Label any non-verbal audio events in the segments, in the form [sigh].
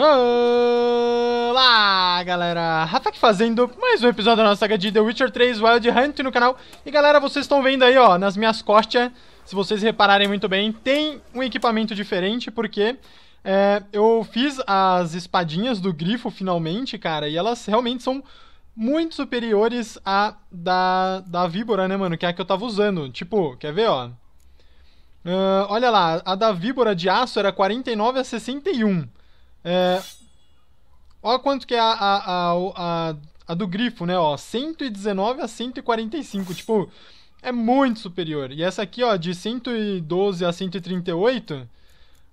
Olá, galera! Rafa aqui fazendo mais um episódio da nossa saga de The Witcher 3 Wild Hunt no canal. E galera, vocês estão vendo aí, ó, nas minhas costas, se vocês repararem muito bem, tem um equipamento diferente, porque é, eu fiz as espadinhas do grifo finalmente, cara, e elas realmente são muito superiores à da, da víbora, né, mano, que é a que eu tava usando. Tipo, quer ver, ó? Uh, olha lá, a da víbora de aço era 49 a 61. É, olha quanto que é a, a, a, a, do grifo, né? Ó, 119 a 145. Tipo, é muito superior. E essa aqui, ó, de 112 a 138,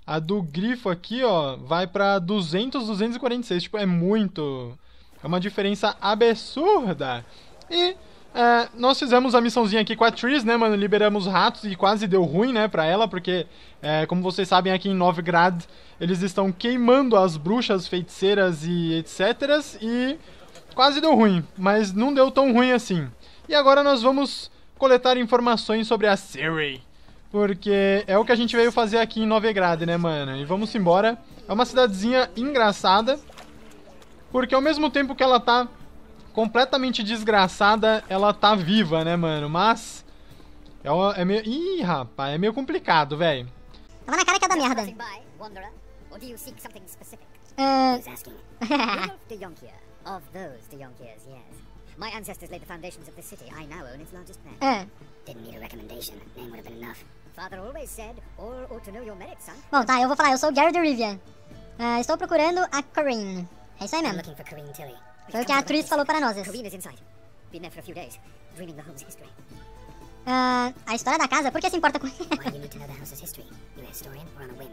a do grifo aqui, ó, vai pra 200, 246. Tipo, é muito... É uma diferença absurda. E é, nós fizemos a missãozinha aqui com a Tris, né, mano? Liberamos ratos e quase deu ruim, né, pra ela, porque, é, como vocês sabem, aqui em Novigrad, eles estão queimando as bruxas, feiticeiras e etc. E quase deu ruim, mas não deu tão ruim assim. E agora nós vamos coletar informações sobre a Siri. Porque é o que a gente veio fazer aqui em Novigrad, né, mano? E vamos embora. É uma cidadezinha engraçada. Porque ao mesmo tempo que ela tá completamente desgraçada, ela tá viva, né, mano? Mas. É, é meio. Ih, rapaz, é meio complicado, velho. Tava na cara que é da merda. [laughs] Yes. My ancestors laid the foundations of the city. I now own its largest plant. Uh. Didn't need a recommendation. Name would have been enough. Father always said, all ought to know your merit, son. Bom, tá, eu vou falar. Eu sou o Gary de Rivia. Uh, estou procurando a Corinne. É isso aí mesmo. I'm looking for Corinne Tilly. Foi o que a atriz falou para nós. Inside. Been there for a few days, dreaming the home's history. Uh, a história da casa? Por que se importa com Why do you need to know the house's history? You a historian or on a whim?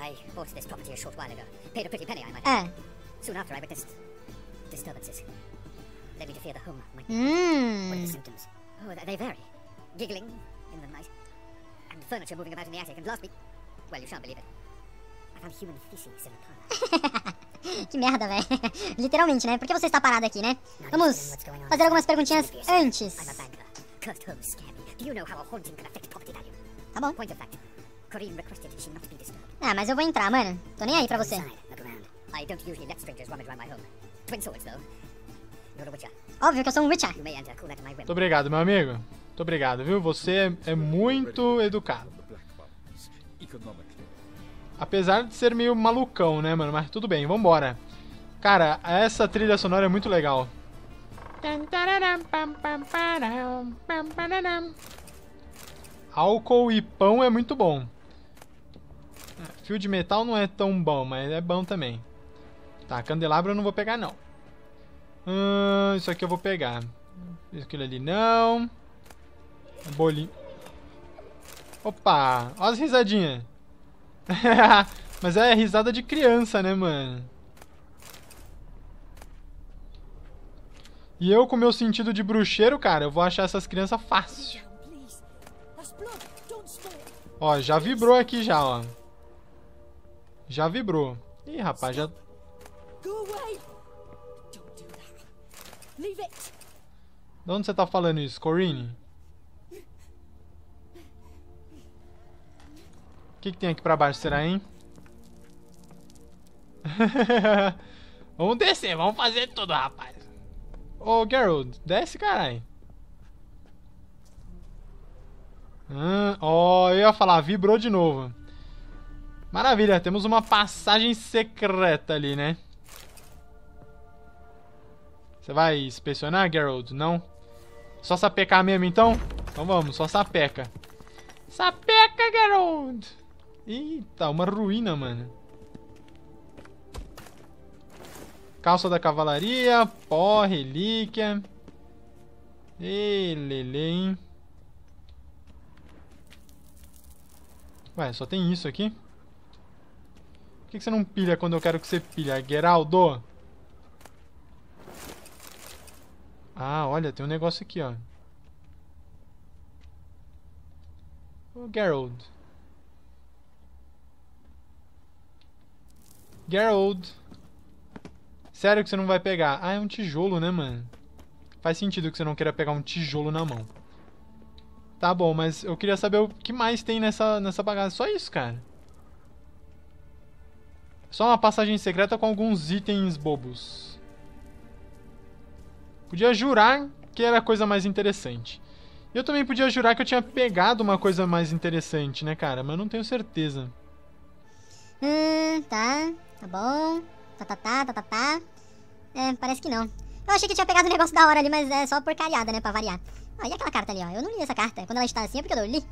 I bought this property a short while ago. Paid a pretty penny, I might add. É. Soon after, I witnessed disturbances. Led me to fear the home might Hum. What are the symptoms? Oh, they vary. Giggling in the night, and furniture moving about in the attic. And last week, well, you shan't believe it. I found human feces in the parlor. [laughs] [laughs] que merda, velho. [laughs] Literalmente, né? Por que você está parado aqui, né? Vamos fazer algumas perguntinhas antes. Tá bom. Ah, mas eu vou entrar, mano. Tô nem aí pra você. Óbvio que eu sou um Witcher. Muito obrigado, meu amigo. Muito obrigado, viu? Você é, é muito educado. Apesar de ser meio malucão, né, mano? Mas tudo bem, vambora. Cara, essa trilha sonora é muito legal. Álcool e pão é muito bom. Fio de metal não é tão bom, mas é bom também. Tá, candelabro eu não vou pegar, não. Hum, isso aqui eu vou pegar. Aquilo ali não. Bolinho. Opa, olha as risadinhas. [laughs] Mas é risada de criança, né, mano? E eu, com meu sentido de bruxeiro, cara, eu vou achar essas crianças fácil. Ó, já vibrou aqui já, ó. Já vibrou. Ih, rapaz, já... De onde você tá falando isso, Corinne? Que, que tem aqui pra baixo, será, hein? [laughs] vamos descer, vamos fazer tudo, rapaz. Ô, Geralt, desce, caralho. Ah, Ó, eu ia falar, vibrou de novo. Maravilha, temos uma passagem secreta ali, né? Você vai inspecionar, Geralt? Não? Só sapecar mesmo, então? Então vamos, só sapeca. Sapeca, Geralt! Eita, uma ruína, mano. Calça da cavalaria, pó, relíquia. Ei, lele, hein? Ué, só tem isso aqui? Por que, que você não pilha quando eu quero que você pilha, Geraldo? Ah, olha, tem um negócio aqui, ó. Ô, Geralt. Geralt. Sério que você não vai pegar? Ah, é um tijolo, né, mano? Faz sentido que você não queira pegar um tijolo na mão. Tá bom, mas eu queria saber o que mais tem nessa, nessa bagaça. Só isso, cara. Só uma passagem secreta com alguns itens bobos. Podia jurar que era a coisa mais interessante. Eu também podia jurar que eu tinha pegado uma coisa mais interessante, né, cara? Mas eu não tenho certeza. Hum, tá. Tá bom. Tá, tá, tá, tá, tá, tá. É, parece que não. Eu achei que tinha pegado um negócio da hora ali, mas é só porcariada, né, pra variar. Ó, e aquela carta ali, ó? Eu não li essa carta. Quando ela está assim é porque eu não li.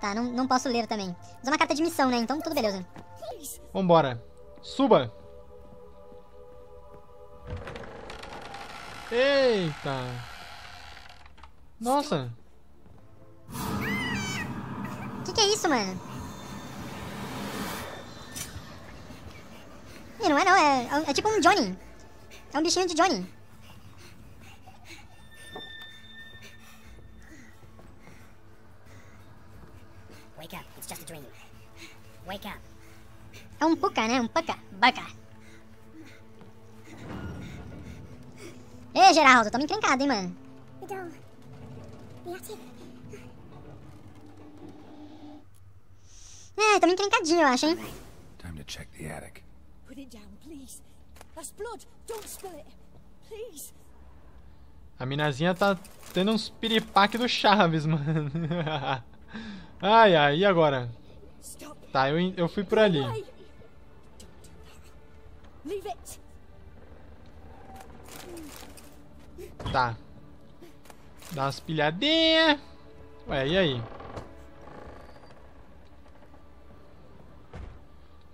Tá, não, não posso ler também. Mas é uma carta de missão, né? Então tudo beleza. Vambora. Suba. Eita. Nossa. Que que é isso, mano? Ih, não é não, é, é, é tipo um Johnny. É um bichinho de Johnny. Wake up. It's just a dream. Wake up. É um puka, né? Um puka. Baca. Ê, Geraldo, tamo encrencado, hein, mano? Attic. É, tamo encrencadinho, eu acho, hein? Time to check the attic. A minazinha tá tendo uns piripaque do Chaves, [laughs] mano. ai, ai, e agora? Tá, eu, eu fui por ali. Tá. Dá umas pilhadinhas. Ué, e aí?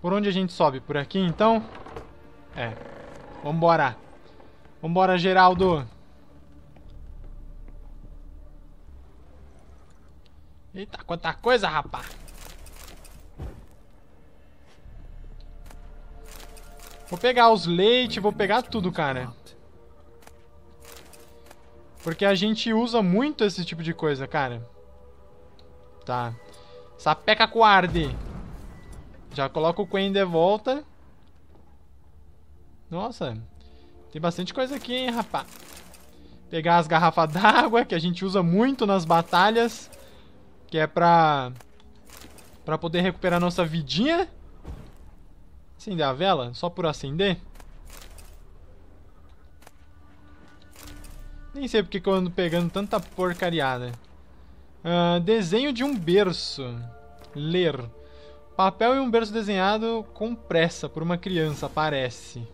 Por onde a gente sobe? Por aqui, então? É. Vambora. Vambora, Geraldo. Eita, quanta coisa, rapá. Vou pegar os leite, vou pegar tudo, cara. Porque a gente usa muito esse tipo de coisa, cara. Tá. Sapeca coarde. Já coloca o Quen de volta. Nossa. Tem bastante coisa aqui, hein, rapá. Pegar as garrafas [laughs] d'água, que a gente usa muito nas batalhas. Que é pra... Pra poder recuperar nossa vidinha. Acender a vela? Só por acender? Nem sei porque que eu ando pegando tanta porcariada. Ah, desenho de um berço. Ler. Papel e um berço desenhado com pressa por uma criança, parece.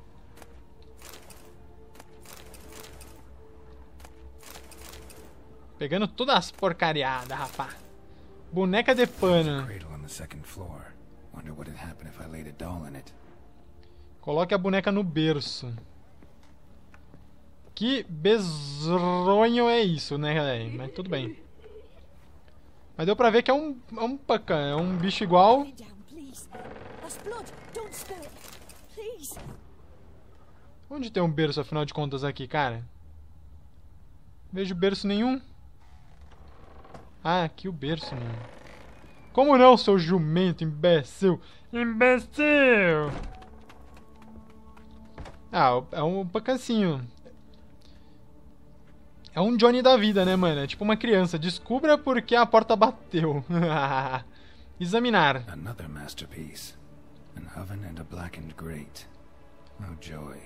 Pegando todas as porcariadas, rapá. Boneca de pano. Coloque a boneca no berço. Que bezronho é isso, né, galera? Mas tudo bem. Mas deu pra ver que é um, é um pacan, é um bicho igual. Onde tem um berço, afinal de contas, aqui, cara? Vejo berço nenhum. Ah, aqui o berço, mano. Como não, seu jumento, imbecil? Imbecil! Ah, é um pacancinho. É um Johnny da vida, né, mano? É tipo uma criança. Descubra por que a porta bateu. [laughs] Examinar. Another masterpiece. An oven and a blackened grate. Oh joy.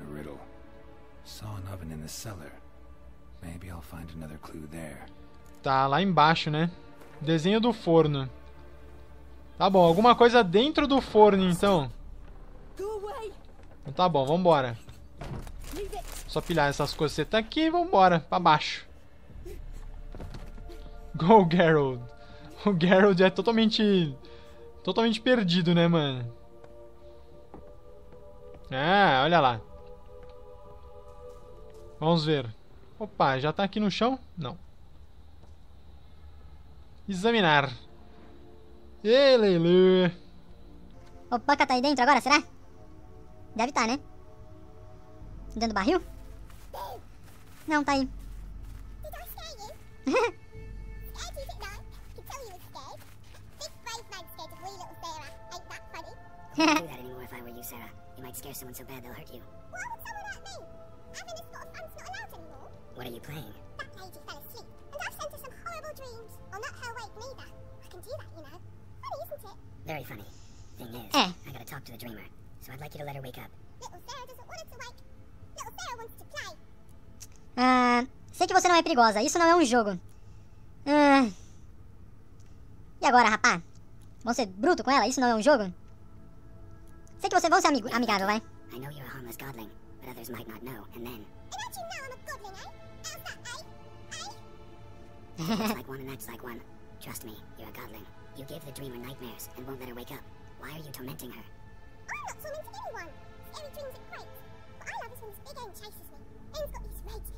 A riddle. Saw an oven in the cellar. Maybe I'll find another clue there. Tá lá embaixo, né? Desenho do forno. Tá bom, alguma coisa dentro do forno, então. Então tá bom, vambora. Só pilhar essas cocetas aqui e vambora, pra baixo. Go, Geralt. [laughs] O Geralt é totalmente... Totalmente perdido, né, mano? Ah, olha lá. Vamos ver. Opa, já tá aqui no chão? Não. Examinar. Elele. O Paca tá aí dentro agora, será? Deve tá, né? Dentro do barril? Não, tá aí. [laughs] do [laughs] that anymore if I were you, Sarah. You might scare someone so bad they'll hurt you. Why would someone hurt me? Having a spot of fun's not allowed anymore. What are you playing? That lady fell asleep, and I've sent her some horrible dreams. I'll not her awake neither. I can do that, you know. Funny, isn't it? Very funny. Thing is, Eh. I gotta talk to the dreamer, so I'd like you to let her wake up. Little Sarah doesn't want her to wake. Little Sarah wants to play. Ah, sei que você não é perigosa. Isso não é um jogo. Ah, e agora, rapá? Vamos ser bruto com ela? Isso não é um jogo? Sei que você vão ser amigo, amigável, vai. I know you're a harmless godling, but others might not know, and then And don't you know I'm a godling, eh? How's that, eh? Eh? looks [laughs] like one and acts like one. Trust me, you're a godling. You give the dreamer nightmares and won't let her wake up. Why are you tormenting her? I'm not tormenting anyone. Scary dreams are great. What I love is when this big end chases me. End's got these rage.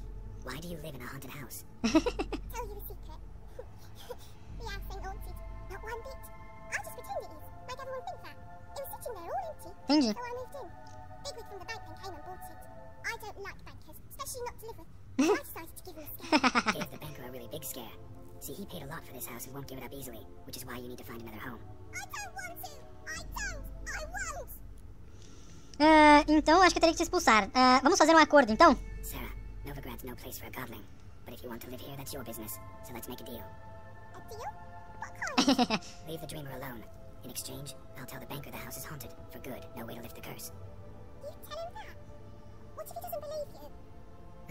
Why do you live in a haunted house? [laughs] Tell you the secret. the house ain't haunted. Not one bit. I just pretend it is. Make everyone think that. Entendi. So I moved in. Bigwig from the bank then came and bought it. I don't like bankers, especially not to live with. So I decided to give him a scare. [laughs] Gave the banker a really big scare. See, he paid a lot for this house and won't give it up easily, which is why you need to find another home. I don't want to. I don't. I won't. Ah, então, acho que eu teria que te expulsar. Ah, vamos fazer um acordo, então? Sarah, Novigrad's no place for a godling. But if you want to live here, that's your business. So let's make a deal. A deal? What kind? [laughs] Leave the dreamer alone. In exchange, I'll tell the banker the house is haunted. For good, no way to lift the curse. you tell him that? What if he doesn't believe you?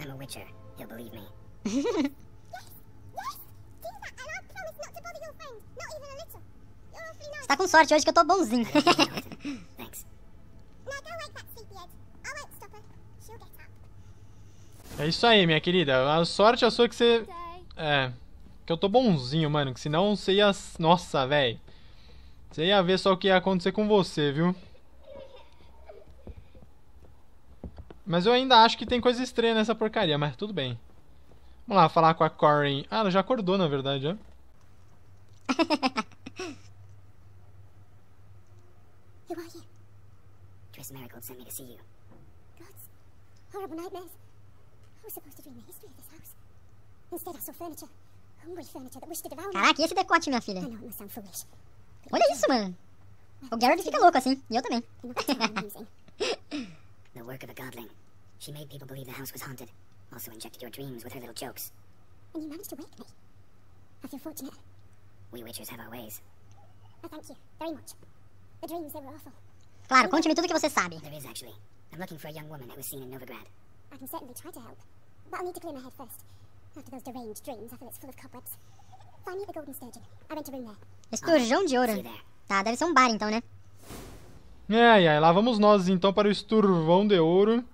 I'm a witcher. He'll believe me. [laughs] Yes. Yes. Do that, and I promise not to bother your friend. Not even a little. You're awfully nice. Você tá com sorte hoje que eu tô bonzinho. I don't think Haunted. Thanks. Now go wake that sleepyhead. I won't stop her. She'll get up. É isso aí, minha querida. A sorte é a sua que você. É. Que eu tô bonzinho, mano. Que senão você ia. Nossa, velho. Você ia ver só o que ia acontecer com você, viu? Mas eu ainda acho que tem coisa estranha nessa porcaria, mas tudo bem. Vamos lá falar com a Corin. Ah, ela já acordou, na verdade, ó. [laughs] Who are you? Triss Marigold sent me to see you. Gods. Horrible nightmares. I was supposed to dream the history of this house. Instead, I saw furniture. Hungry furniture that wished to devour me. Caraca, e esse decote, minha filha? I know it must sound foolish. But Olha you isso, mano. O Garrett fica louco assim. E eu também. You're not too. The work of a godling. She made people believe the house was haunted. Also injected your dreams with her little jokes. And you managed to wake me. I feel fortunate. We witchers have our ways. I thank you very much. The dreams, they were awful. Claro, conte-me tudo que você sabe. There is actually. I'm looking for a young woman that was seen in Novigrad. I can certainly try to help. But I'll need to clear my head first. After those deranged dreams, I feel it's full of cobwebs. Find me at the Golden Sturgeon. I rent a room there. Esturjão de ouro. Tá, deve ser um bar então, né? Ai, ai, lá vamos nós então para o esturvão de ouro.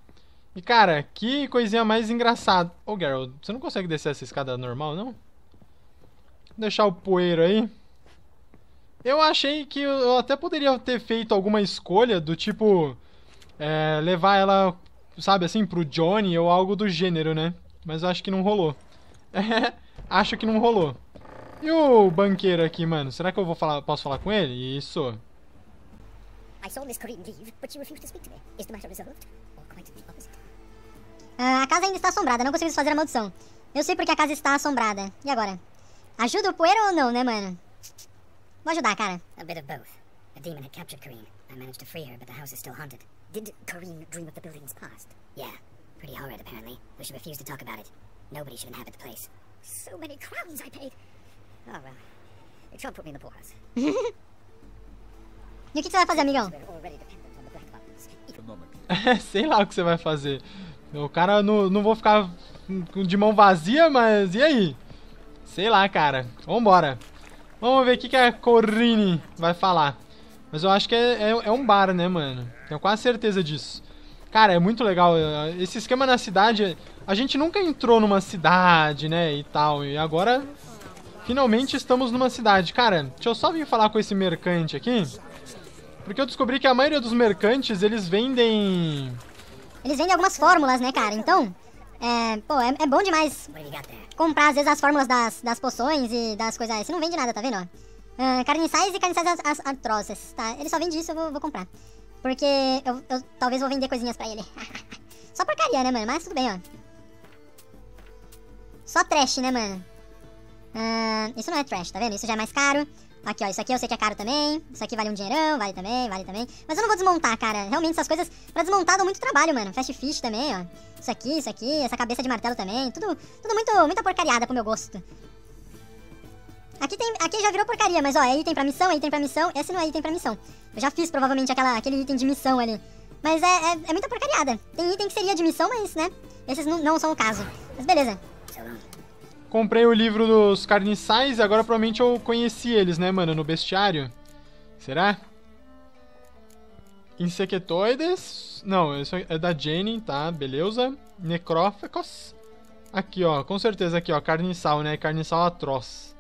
E cara, que coisinha mais engraçada. Ô, Geralt, você não consegue descer essa escada normal, não? Deixar o poeiro aí. Eu achei que eu até poderia ter feito alguma escolha do tipo. é, levar ela, sabe assim, pro Johnny ou algo do gênero, né? Mas eu acho que não rolou. É, [laughs] acho que não rolou. E o banqueiro aqui, mano? Será que eu vou falar, posso falar com ele? Isso. I saw Miss Corinne leave, but she refused to speak to me. Is the matter resolved? Or quite the opposite? Ah, a casa ainda está assombrada, não conseguimos fazer a maldição. Eu sei porque a casa está assombrada. E agora? Ajuda o poeiro ou não, né, mano? Vou ajudar, cara. A bit of both. A demon had captured Corinne. I managed to free her, but the house is still haunted. Did Corinne dream of the building's past? Yeah. Pretty horrid, apparently. Though she refused to talk about it. Nobody should inhabit the place. So many crowns I paid. Oh, well. It shan't put me in the poorhouse. E o que você vai fazer, amigão? [laughs] Sei lá o que você vai fazer. O cara não, não vou ficar de mão vazia, mas e aí? Sei lá, cara. Vambora. Vamos ver o que, que a Corinne vai falar. Mas eu acho que é, é, é um bar, né, mano? Tenho quase certeza disso. Cara, é muito legal. Esse esquema na cidade. A gente nunca entrou numa cidade, né? E tal. E agora. Finalmente estamos numa cidade. Cara, deixa eu só vir falar com esse mercante aqui. Porque eu descobri que a maioria dos mercantes, eles vendem. Eles vendem algumas fórmulas, né, cara? Então, é, pô, é, é bom demais comprar, às vezes, as fórmulas das, das poções e das coisas. Você não vende nada, tá vendo? ó? Ah, carniçais e carniçais as- atrozes, tá? Ele só vende isso, eu vou, vou comprar. Porque eu, eu talvez vou vender coisinhas pra ele. [laughs] só porcaria, né, mano? Mas tudo bem, ó. Só trash, né, mano? Ah, isso não é trash, tá vendo? Isso já é mais caro. Aqui, ó, isso aqui eu sei que é caro também. Isso aqui vale um dinheirão, vale também, vale também. Mas eu não vou desmontar, cara. Realmente, essas coisas pra desmontar dão muito trabalho, mano. Fast fish também, ó. Isso aqui, isso aqui, essa cabeça de martelo também. Tudo, tudo muito, muita porcariada pro meu gosto. Aqui, tem, aqui já virou porcaria, mas ó, é item pra missão, é item pra missão. Esse não é item pra missão. Eu já fiz provavelmente aquela, aquele item de missão ali. Mas é, é, é muita porcariada. Tem item que seria de missão, mas, né? Esses não, não são o caso. Mas beleza. Comprei o livro dos carniçais e agora provavelmente eu conheci eles, né, mano, no bestiário. Será? Insectoides. Não, isso é da Jenny, tá? Beleza. Necrófagos. Aqui, ó. Com certeza aqui, ó. Carniçal, né? Carniçal atroz.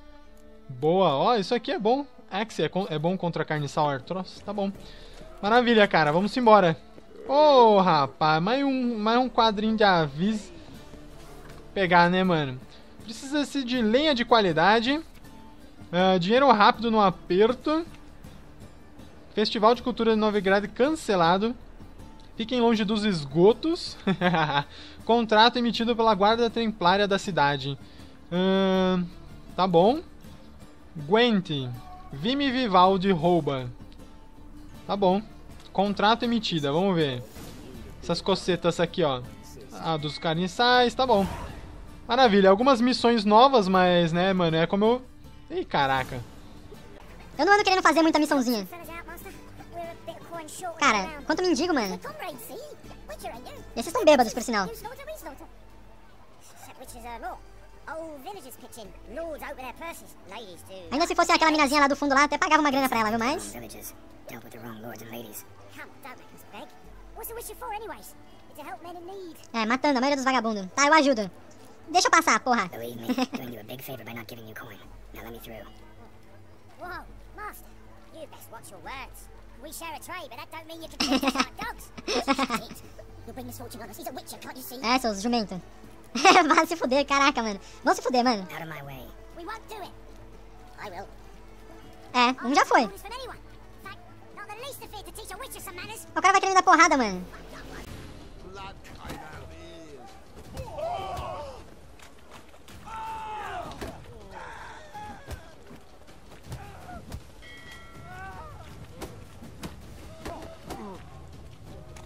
Boa. Ó, isso aqui é bom. Axe é, é bom contra carniçal atroz. Tá bom. Maravilha, cara. Vamos embora. Ô, rapaz. Mais um, mais um quadrinho de aviso. Pegar, né, mano? Precisa-se de lenha de qualidade. ah, dinheiro rápido no aperto. Festival de Cultura de Novigrad cancelado. Fiquem longe dos esgotos. [laughs] Contrato emitido pela Guarda Templária da cidade. Ahn, tá bom. Gwent. Vime Vivaldi rouba. Tá bom. Contrato emitida, vamos ver. Essas cocetas aqui, ó. Ah, dos carniçais, tá bom. Maravilha, algumas missões novas, mas, né, mano, é como eu... Ih, caraca. Eu não ando querendo fazer muita missãozinha. Cara, quanto mendigo, mano. You. Esses estão bêbados, por sinal. Ainda se fosse aquela minazinha lá do fundo lá, até pagava uma grana pra ela, viu? Need. É, matando a maioria dos vagabundos. Tá, eu ajudo. Deixa eu passar, porra. Believe me, doing you a big favor by not giving you coin. Now let me through. Whoa, master, you best watch your words. We share a trade, but that don't mean you can us like dogs. You'll bring misfortune on us. He's a witcher, can't you see? É, seus jumento. [laughs] Vai se fuder, caraca, mano. Vão se fuder, mano. Out of my way. We won't do it. I will. É, um já foi. O cara vai querer me dar porrada, mano.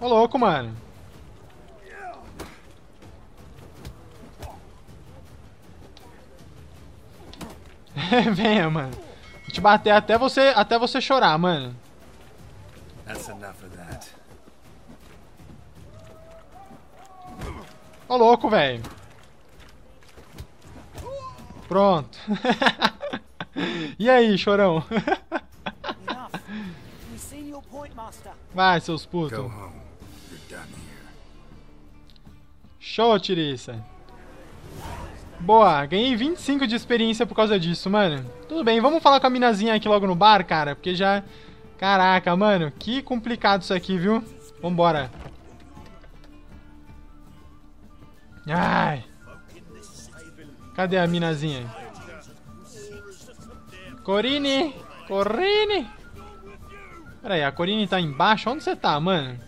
Ô, louco, mano. [laughs] Venha, mano. Vou te bater até você, até você chorar, mano. That's enough of that. Ô, louco, velho. Pronto. [laughs] e aí, chorão? [laughs] Vai, seus putos. Show, Tiriça. Boa, ganhei 25 de experiência por causa disso, mano. Tudo bem, vamos falar com a minazinha aqui logo no bar, cara, porque já... Caraca, mano, que complicado isso aqui, viu? Vambora. Ai. Cadê a minazinha? Corine! Corine! Pera aí, a Corine tá embaixo? Onde você tá, mano?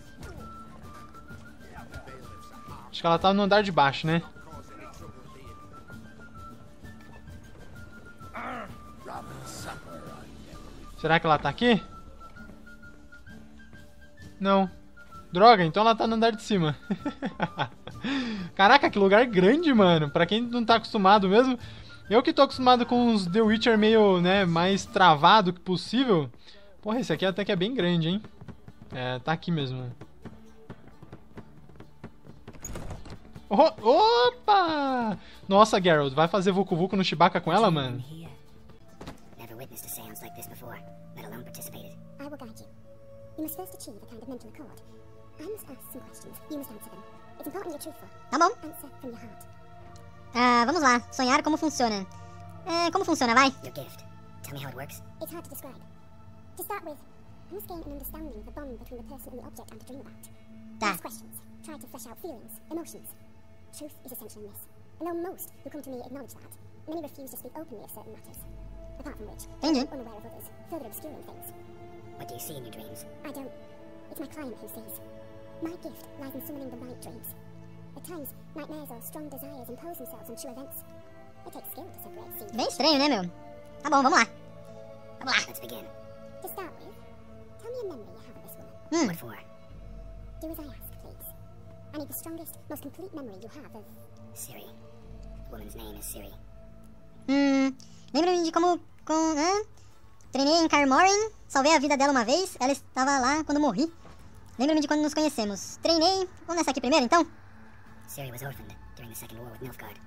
Acho que ela tá no andar de baixo, né? Será que ela tá aqui? Não. Droga, então ela tá no andar de cima. [laughs] Caraca, que lugar grande, mano. Pra quem não tá acostumado mesmo. Eu que tô acostumado com os The Witcher meio, né, mais travado que possível. Porra, esse aqui até que é bem grande, hein? É, tá aqui mesmo. Oh, opa! Nossa, Geralt, vai fazer Vucu Vucu no Chewbacca com ela, mano? Never witnessed a seance like this before, let alone participated. I will guide you. You must first achieve a kind of mental accord. I must ask some questions. You must answer them. It's important you're truthful. Tá bom. Answer from your heart. Ah, vamos lá. Sonhar como funciona. É, como funciona, vai? Your gift. Tell me how it works. It's hard to describe. To start with, I must gain an understanding of the bond between the person and the object I'm to dream about. Tá. Ask questions. Try to flesh out feelings, emotions. Truth is essential in this. And though most who come to me acknowledge that, many refuse to speak openly of certain matters. Apart from which, Entendi. I'm unaware of others, further obscuring things. What do you see in your dreams? I don't. It's my client who sees. My gift lies in summoning the right dreams. At times, nightmares or strong desires impose themselves on true events. It takes skill to separate seed. Bem estranho, né, meu? Tá bom, vamos lá. Vamos lá. Let's begin. To start with, tell me a memory you have of this woman. Hum, What for? Do as I ask, please. I need the strongest, most complete memory you have of. Siri. The woman's name is Siri. hum. Lembro-me de como com... hã? Treinei em Carmorin, salvei a vida dela uma vez, ela estava lá quando morri. Lembro-me de quando nos conhecemos. Treinei... Vamos nessa aqui primeiro, então? Ciri was orphaned during the Second War with Nilfgaard.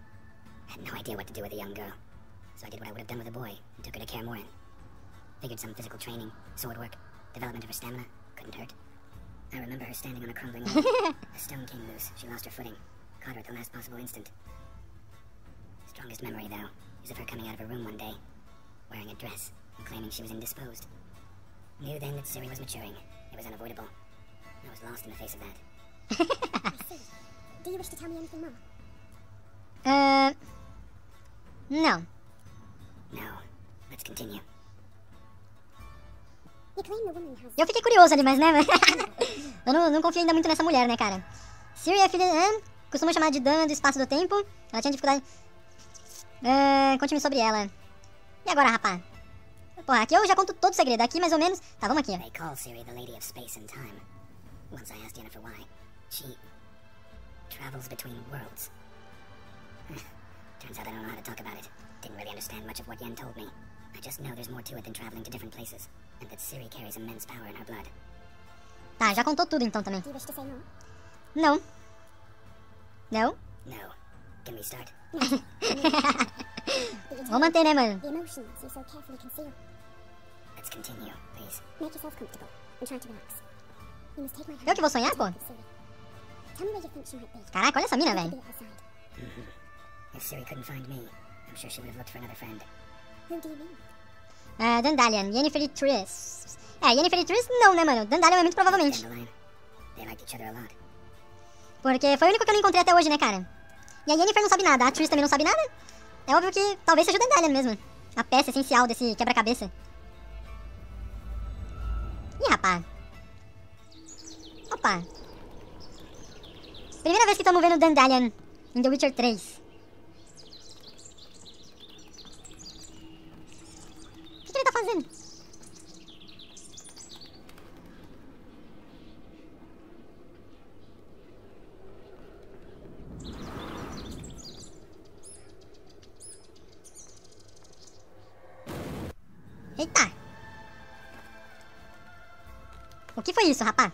I had no idea what to do with a young girl, so I did what I would have done with a boy and took her to Kaer Morhen. Figured some physical training, sword work, development of her stamina couldn't hurt. I remember her standing on a crumbling [laughs] wall. a stone came loose. She lost her footing. Caught her at the last possible instant. Strongest memory, though, is of her coming out of her room one day, wearing a dress and claiming she was indisposed. Knew then that Siri was maturing. It was unavoidable. I was lost in the face of that. [laughs] I see. Do you wish to tell me anything more? Uh, Ahn... Não. No. Let's continue. Eu fiquei curioso ali, mas né... [laughs] eu não, não confio ainda muito nessa mulher, né, cara? Siri é filha... Hã? Costuma chamar de Dan do espaço do tempo. Ela tinha dificuldade... Ahn... Conte-me sobre ela. E agora, rapá? Porra, aqui eu já conto todo o segredo. Aqui, mais ou menos... Tá, vamos aqui. They call Ciri the Lady of Space and Time. Once I asked Yennefer why. She travels between worlds. [laughs] Turns out I don't know how to talk about it. Didn't really understand much of what Yen told me. I just know there's more to it than traveling to different places, and that Siri carries immense power in her blood. Tá, já contou tudo então também. Do you wish to say more? Não. Não? No. Can we start? But [laughs] you Vou manter, né, mano? the emotions you so carefully conceal. Let's continue, please. Make yourself comfortable and try to relax. You must take my hand. Eu que vou sonhar, pô? Tell me where you think she might be. Caraca, olha essa mina, I'll velho. be at her side. [laughs] If Ciri couldn't find me, I'm sure she would have looked for another friend. Who do you mean? Ah, Dandalion, Yennefer e Triss. É, Yennefer e Triss não, né, mano? Dandalion é muito provavelmente. Porque foi o único que eu não encontrei até hoje, né, cara? E a Yennefer não sabe nada, a Triss também não sabe nada. É óbvio que talvez seja o Dandelion mesmo. A peça essencial desse quebra-cabeça. Ih, rapá. Opa. Primeira vez que estamos vendo Dandelion em The Witcher 3. Que foi isso, rapá?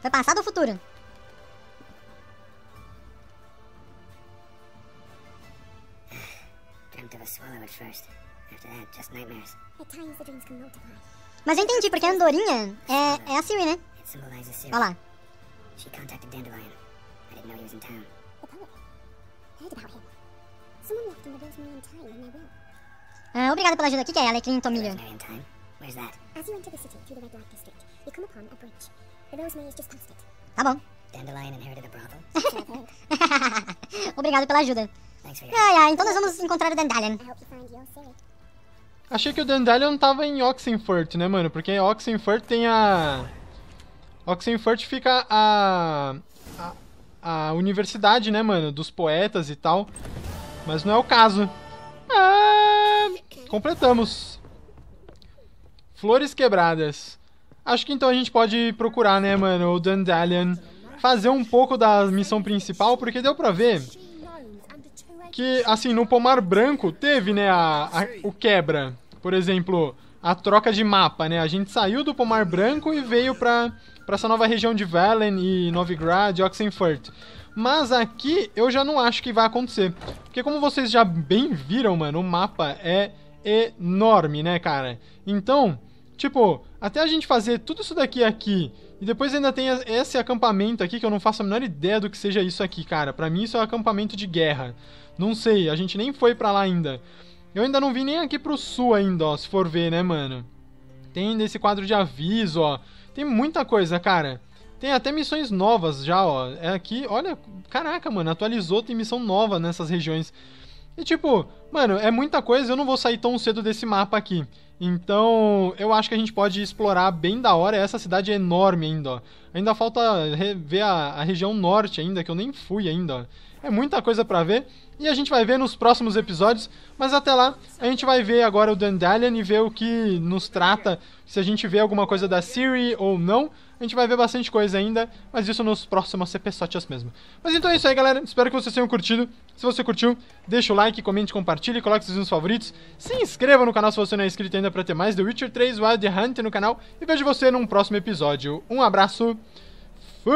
Foi passado ou futuro? [sighs] Mas eu entendi, porque a andorinha é, é a Siri, né? Olha lá. She contacted Dandelion. I didn't know he was in town. The poet. Heard about him. Someone left him the rosemary and thyme in their will. Ah, obrigado pela ajuda. O que, que é Alecrim The Tomilho? Where's that? As you enter the city through the red light district, you come upon a bridge. The rosemary is just past it. Tá bom. Dandelion inherited a brothel? [laughs] [laughs] Obrigado pela ajuda. Thanks for your Ai, ai, então nós vamos encontrar o Dandelion. I hope you find your Ciri. Achei que o Dandelion tava em Oxenfurt, né, mano? Porque Oxenfurt tem a... Oxenfurt fica a... a... a universidade, né, mano? Dos poetas e tal. Mas não é o caso. Ah, completamos. Flores quebradas. Acho que então a gente pode procurar, né, mano, o Dandelion. Fazer um pouco da missão principal, porque deu pra ver que, assim, no Pomar Branco teve, né, a, a- o quebra. Por exemplo, a troca de mapa, né? A gente saiu do Pomar Branco e veio pra, pra essa nova região de Velen e Novigrad Oxenfurt. Mas aqui eu já não acho que vai acontecer. Porque como vocês já bem viram, mano, o mapa é enorme, né, cara? Então, tipo, até a gente fazer tudo isso daqui aqui e depois ainda tem esse acampamento aqui que eu não faço a menor ideia do que seja isso aqui, cara. Pra mim isso é um acampamento de guerra. Não sei, a gente nem foi pra lá ainda. Eu ainda não vim nem aqui pro sul ainda, ó, se for ver, né, mano? Tem ainda esse quadro de aviso, ó. Tem muita coisa, cara. Tem até missões novas já, ó. É aqui, olha, caraca, mano, atualizou, tem missão nova nessas regiões. E tipo, mano, é muita coisa, eu não vou sair tão cedo desse mapa aqui. Então, eu acho que a gente pode explorar bem da hora. Essa cidade é enorme ainda, ó. Ainda falta ver a, a região norte ainda, que eu nem fui ainda, ó. É muita coisa pra ver. E a gente vai ver nos próximos episódios. Mas até lá, a gente vai ver agora o Dandelion e ver o que nos trata. Se a gente vê alguma coisa da Siri ou não. A gente vai ver bastante coisa ainda, mas isso nos próximos CPSotias mesmo. Mas então é isso aí, galera. Espero que vocês tenham curtido. Se você curtiu, deixa o like, comente, compartilhe, coloque seus favoritos. Se inscreva no canal se você não é inscrito ainda para ter mais The Witcher 3 Wild Hunt no canal. E vejo você num próximo episódio. Um abraço. Fui!